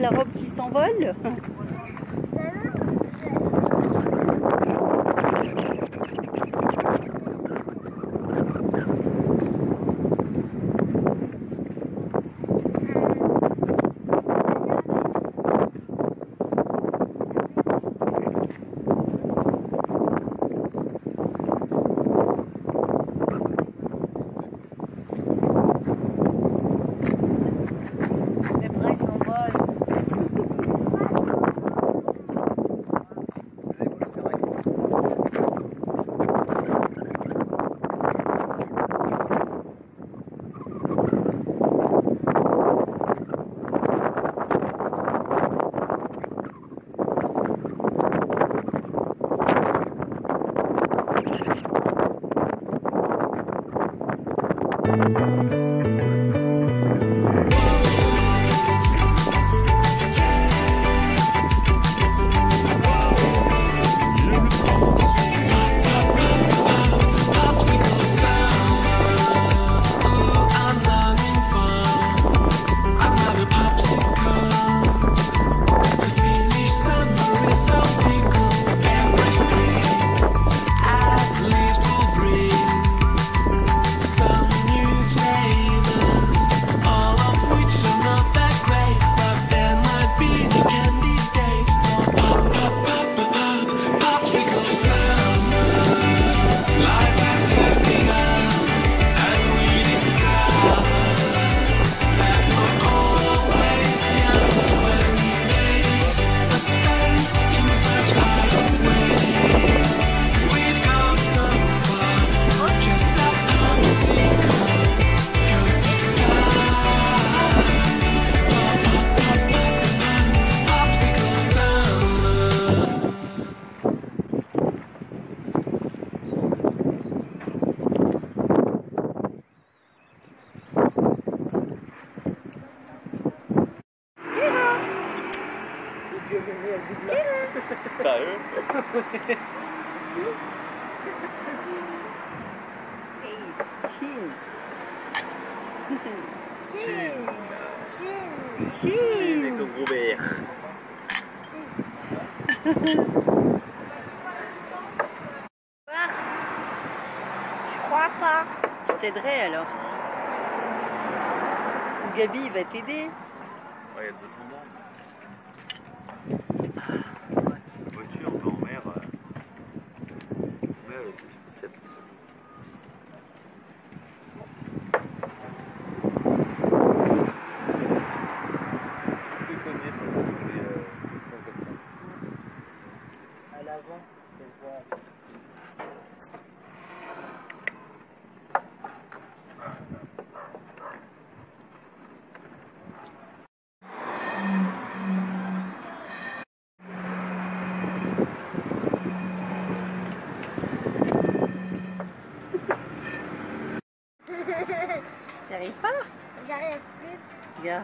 la robe qui s'envole Chine. Chine. Chine. Chine. Gros. Je crois pas. Je t'aiderai alors. Gabi il va t'aider. Ouais, il y a 200 bornes. yeah.